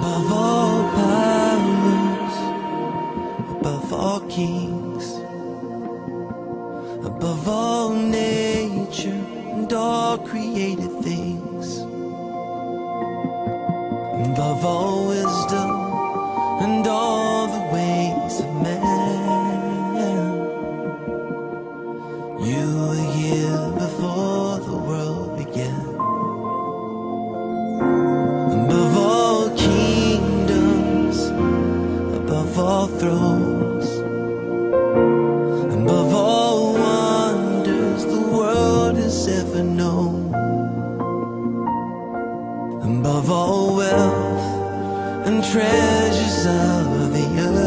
above all powers, above all kings, above all nature and all created things, above all wisdom and all the throes. Above all wonders the world has ever known. Above all wealth and treasures of the earth.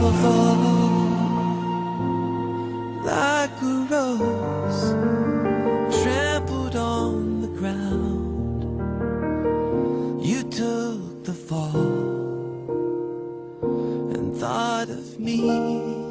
will follow like a rose trampled on the ground. You took the fall and thought of me.